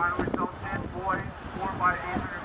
Final result 10 boys 4 by 800.